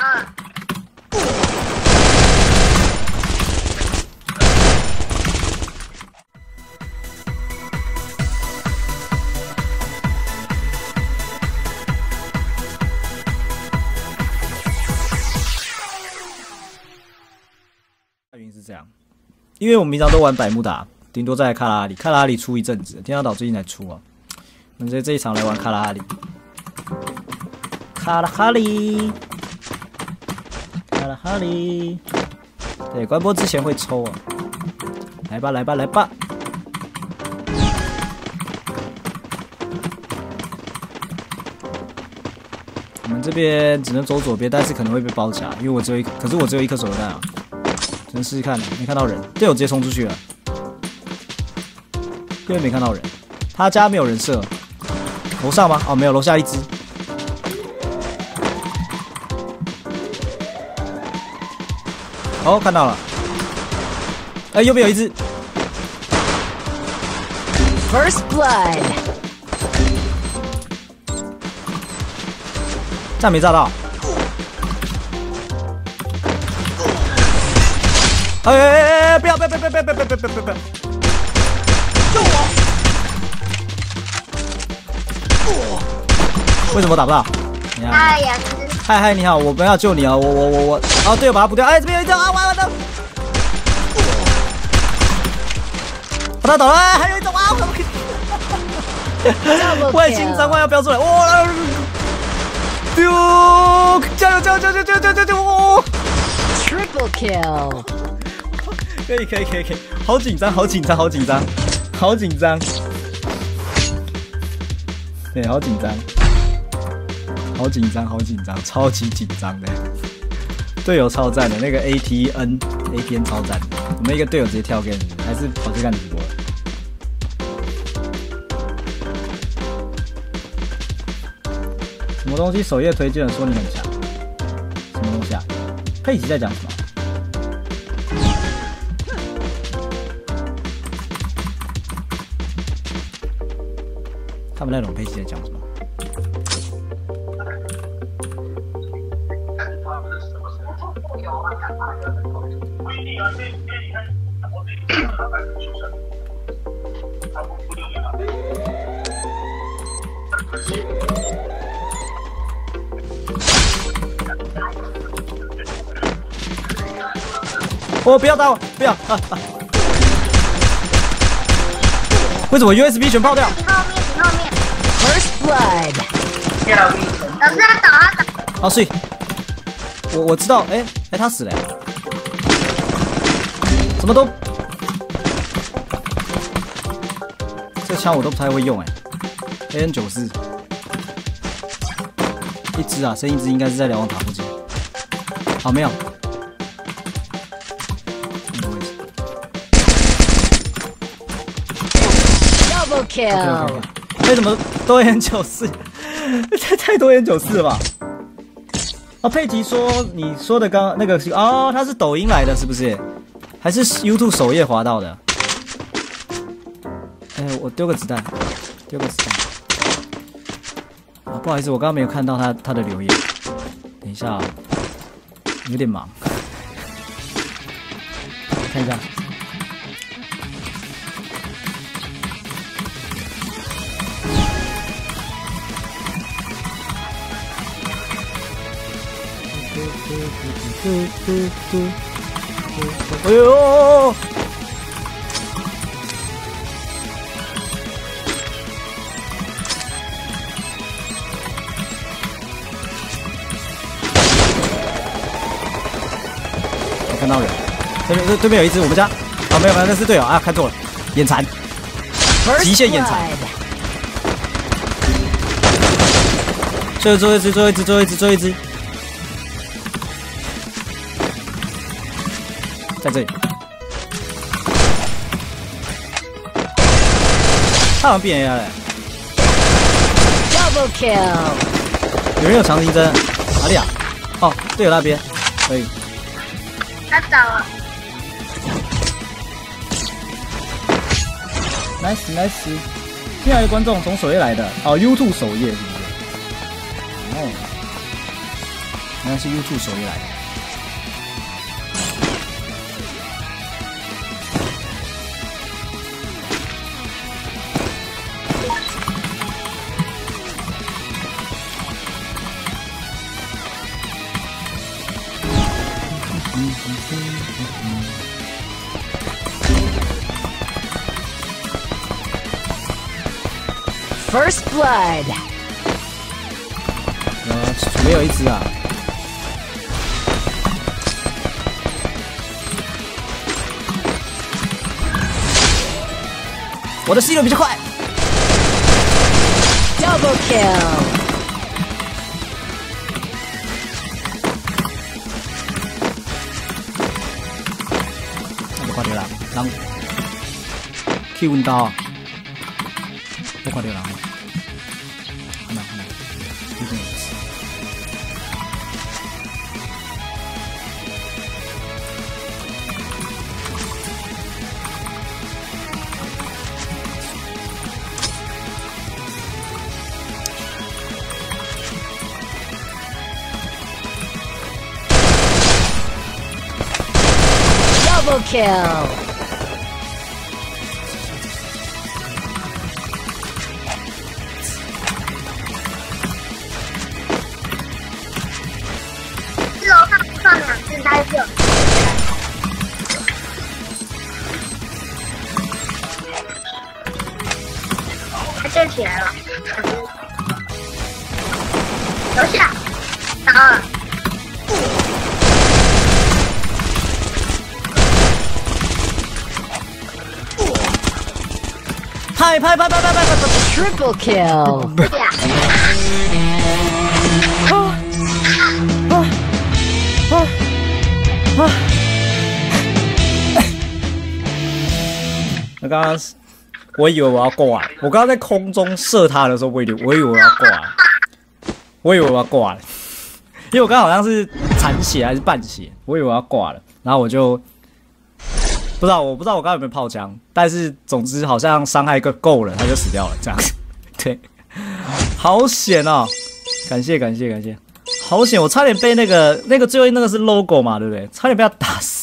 了。原因是这样，因为我们平常都玩百慕达，顶多在卡拉里，卡拉里出一阵子，天堂岛最近才出啊。我们在这一场来玩卡拉里，卡拉哈里，哈里。对，关播之前会抽啊。来吧，来吧，来吧。我们这边只能走左边，但是可能会被包夹，因为我只有一，可是我只有一颗手榴弹啊。只能试试看，没看到人，队友直接冲出去了，因为没看到人，他家没有人设，楼上吗？哦，没有，楼下一只。哦，看到了，哎，右边有一只。First blood. 炸没炸到？哎哎哎哎！不要不要不要不要不要不要不要不要！救我！为什么打不到？哎呀，嗨嗨，你好，我们要救你啊！我我我我，哦，队友把他补掉。哎，这边有一只啊！完了完了！把他倒了，哎还有一只啊！我怎么可以？Double 外星张 kill. 冠要飙出来！哇！丢！加油加油加油加油加油加油！哦 Triple kill. 可以可以可以可以，好紧张好紧张好紧张，好紧张，对，好紧张，好紧张好紧张，超级紧张的，队友超赞的，那个 ATN ATN 超赞的，我们一个队友直接跳 game，还是跑去看直播。什么东西首页推荐说你很强？什么东西啊？佩奇在讲什么？他们那种佩奇在讲什么？我、不要打我，不要啊啊！为什么 USB 全爆掉？你后面，你后面，First blood. 老师他倒，他倒，好，睡。我我知道，哎、哎、他死了、怎么都，枪我都不太会用、哎，AN 九四，一只啊，剩一只应该是在瞭望塔附近。好，没有。Double kill. 为什么都 N 九四？太 太多 AN 九四了吧？啊，佩奇说你说的刚刚那个是哦，他是抖音来的，是不是？还是 YouTube 首页滑到的？丢个子弹，丢个子弹。啊，不好意思，我刚刚没有看到他他的留言。等一下、啊，有点忙，看一下。嘟嘟嘟嘟嘟嘟哎呦！看到人，这边这对面有一只，我们家啊没有没有，那是队友啊，看错了，眼残，极限眼馋 blood. 最后最后一只，最后一只，最后一只，最后一只，在这里。他好像变 AI 了，Double kill. 有人有长笛针，哪里啊？哦，队友那边，可以。他倒了。nice nice，新来的观众从首页来的哦，YouTube 首页是不是？哦，原来是 YouTube 首页来的。First blood. 呃，没有一只啊。我的 C 流比较快，Double kill. 我看到人，人 Q 温わかるよな、花。kill! 站起来了。楼下，打不。拍拍拍拍拍拍拍拍！Triple kill！啊啊啊啊！那刚刚我以为我要挂，我刚刚在空中射他的时候，我以为我以为我要挂，我以为我要挂了，因为我刚好像是残血还是半血，我以为我要挂了，然后我就不知道，我不知道我刚刚有没有炮枪，但是总之好像伤害够够了，他就死掉了，这样，对，好险哦！感谢感谢感谢，好险！我差点被那个那个最后那个是 logo 嘛，对不对？差点被他打死。